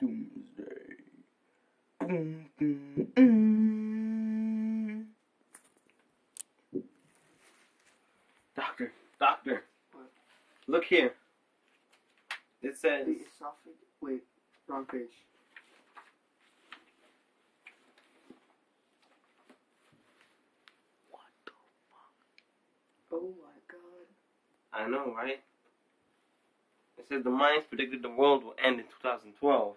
Doomsday. Boom, boom, mm. Doctor, doctor. What? Look here. It says. The esophagus. Wait, wrong page. What the fuck? Oh my god. I know, right? It said the Mayans predicted the world will end in 2012.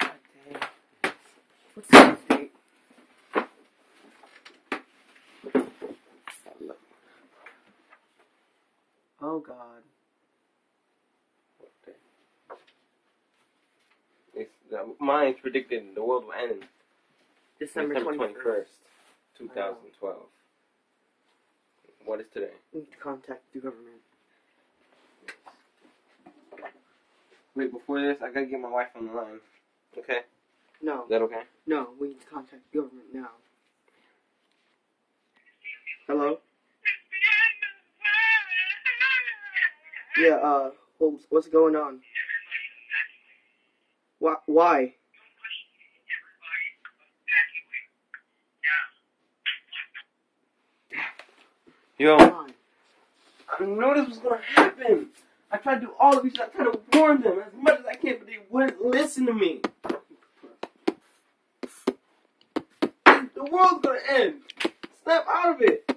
God damn. What's the date? Oh god. It's, uh, the Mayans predicted the world will end December, December 21st. 21st, 2012. What is today? We need to contact the government. Wait, before this, I gotta get my wife on the line. Okay? No, Is that okay? no, we need to contact the government now. Hello? Yeah, uh, what's going on? Why? Why? Yo. I knew this was gonna happen. I tried to do all of these. I tried to warn them as much as I can, but they wouldn't listen to me. The world's gonna end. Snap out of it.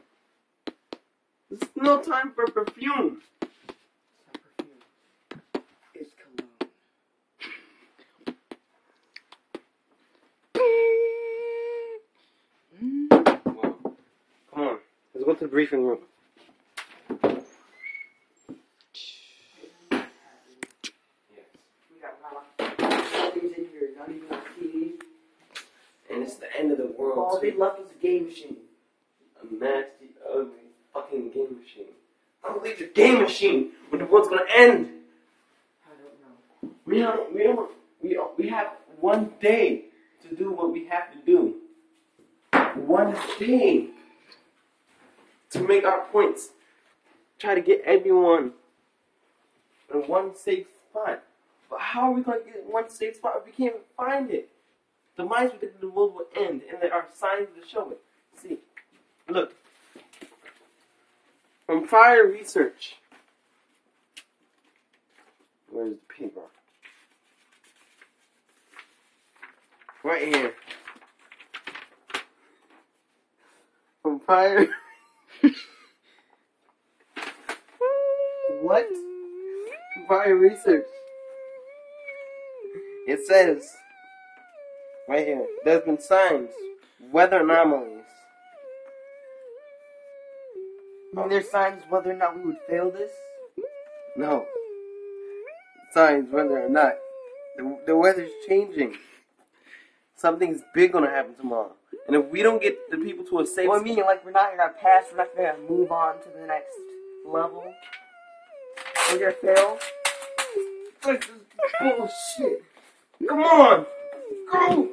There's no time for perfume. It's cologne. Well, come on, let's go to the briefing room. Yes. We got a lot of things in here, not even a TV. And it's the end of the world. All they too. left was a game machine. A nasty, ugly, fucking game machine. I'll leave the game machine when the world's gonna end. I don't know. We don't, we don't, we, we have one day to do what we have to do. One day to make our points. Try to get everyone in one safe spot. But how are we going to get one safe spot if we can't even find it? The minds within the world will end, and there are signs to show it. See, look. From prior research, where's the paper? Right here. From prior. what? From prior research. It says, right here, there's been signs, weather anomalies. I mean, there's signs whether or not we would fail this. No. Signs whether or not. The, the weather's changing. Something's big gonna happen tomorrow. And if we don't get the people to a safe Well, I mean, like, we're not gonna pass, we're not gonna move on to the next level. We're gonna fail. This is bullshit. Come on! Go!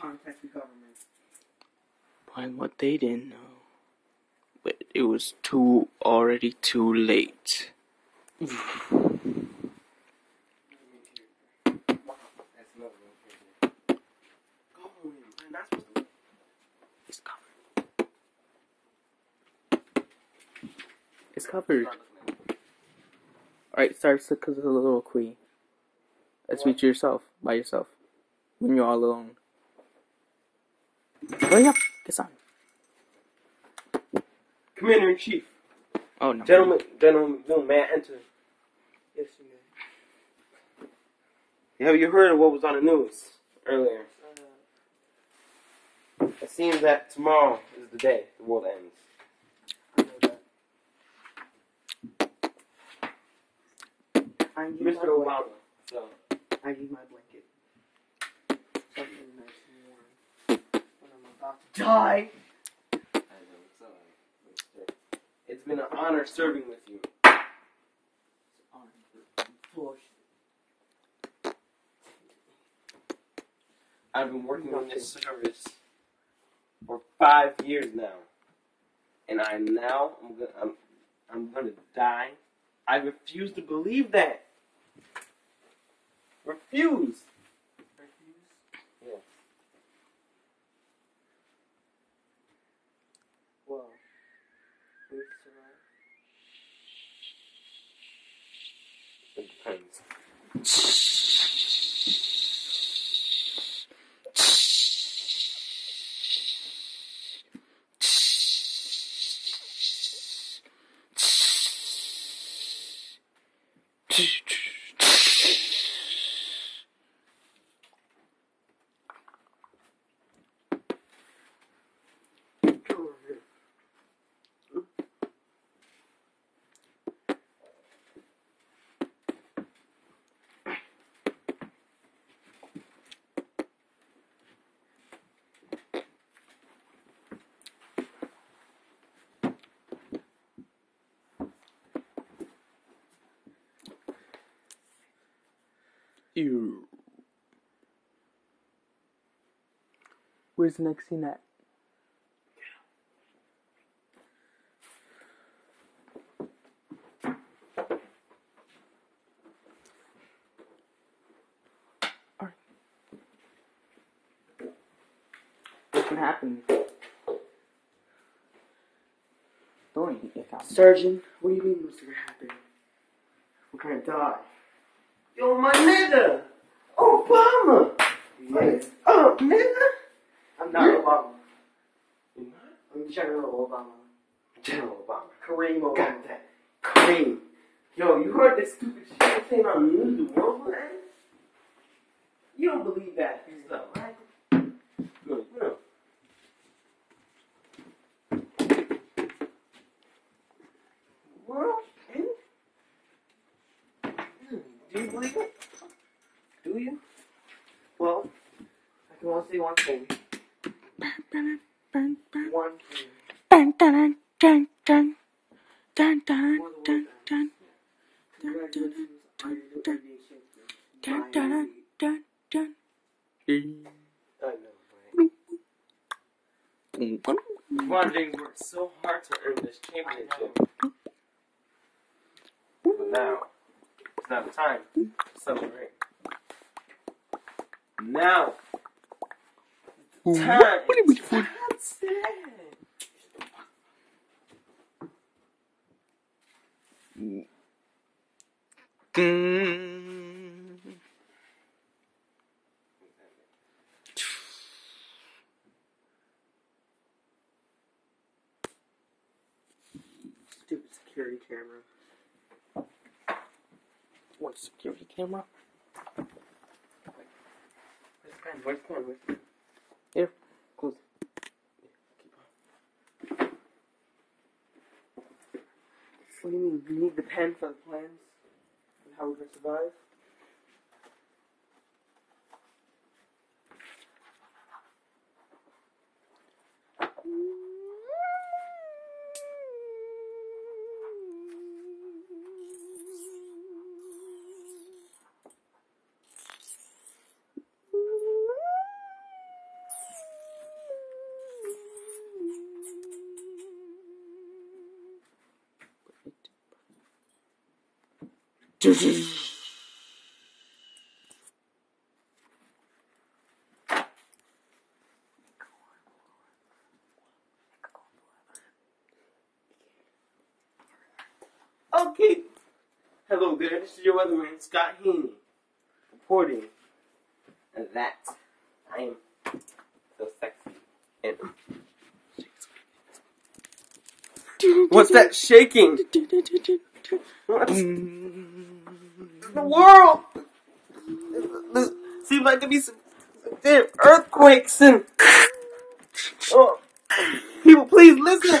Contact the government. And what they didn't know, but it was too already too late. That's another one. Go, man. That's supposed to It's covered. It's covered. Alright, start because of the little queen. Let's What? feature yourself by yourself when you're all alone. Hurry up, get on. Commander in Chief. Oh no, Gentlemen, gentlemen, gentlemen, may I enter? Yes, you may. Have you heard of what was on the news earlier? Uh, It seems that tomorrow is the day the world ends. I know that. I need Mr. Obama. So, I need my blanket. Something nice and warm. When I'm about to die. I know, it's alright. It's been an honor serving with you. It's an honor, Bullshit. I've been working on this service for five years now, and I now I'm I'm, I'm gonna die. I refuse to believe that. Refuse. Yes. Well, we survive. It depends. Come over here. You. Where's the next scene at? What's gonna happen? Don't eat your cow. Surgeon, what do you mean what's gonna happen? We're gonna die. Yo, my nigga! Oh, Obama! What's oh, up, nigga? I'm not You're- Obama. You're not? I'm General Obama. General Obama. Kareem Obama. Got that. Kareem. Yo, you heard this stupid shit saying on news the world man? You don't believe that stuff, right? No, no. World end? Hmm, Do you believe it? Do you? Well, I can only say one thing. One thing. Dun worked so hard to earn this championship. But now, the time celebrate. Now, time. Mm. Stupid security camera. Security camera? Where's the pen? Where's the pen? Where's the pen? Here, close. Keep on. What do you mean? You need the pen for the plans? And how we're gonna survive? Okay. Hello there, this is your weatherman, Scott Heaney, reporting that I am so sexy and. What's that shaking? What's the world? Seems like there be some, some damn earthquakes and. Oh, people, please listen.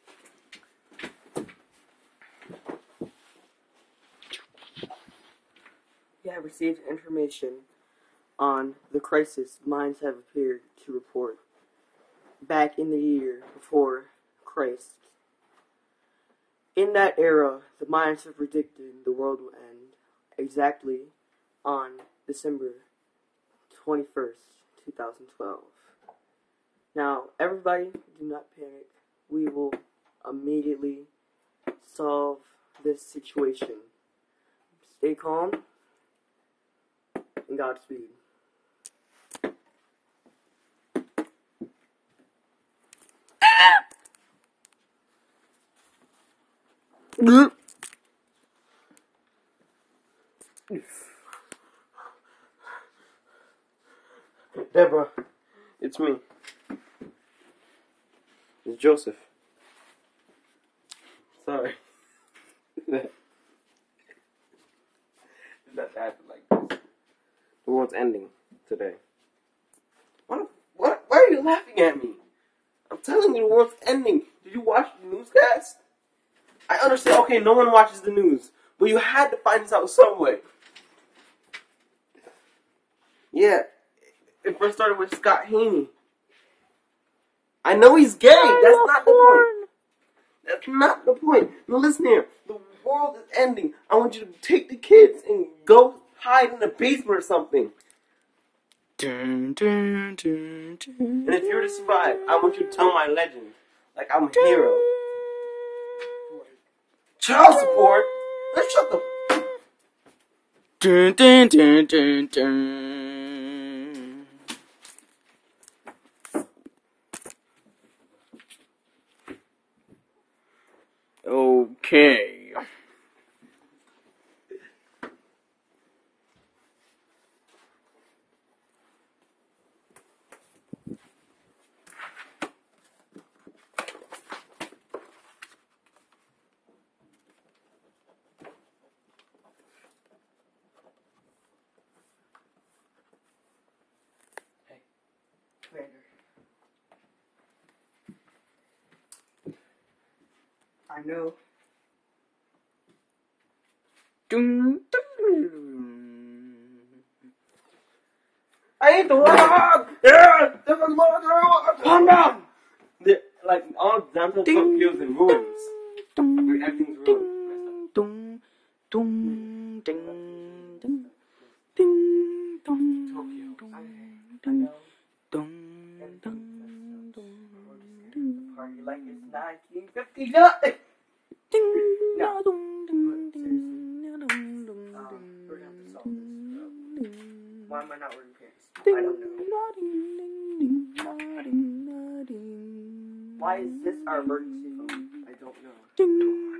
I received information on the crisis minds have appeared to report back in the year before Christ. In that era, the Mayans have predicted the world will end exactly on December 21st, 2012. Now, everybody, do not panic. We will immediately solve this situation. Stay calm Godspeed. Deborah, it's me. It's Joseph. Sorry. that happened like this. The world's ending today. What, what? Why are you laughing at me? I'm telling you, the world's ending. Did you watch the newscast? I understand. Okay, no one watches the news, but you had to find this out some way. Yeah, it first started with Scott Haney. I know he's gay. That's not the point. That's not the point. Now listen here. The world is ending. I want you to take the kids and go hide in the basement or something. Dun, dun, dun, And if you're to survive, I want you to tell my legend. Like I'm a hero. Child support? Let's shut the dun, dun, dun, dun, dun. Okay. Commander. I know. I ain't the one. Yeah, this is my Calm down. They're, like all Ding. Tokyo's in ruins. Dun, Everything's ruined. ding, ding, ding, like it's 1959. ding, am I not wearing pants? I don't know. Why is this our emergency phone? I don't know.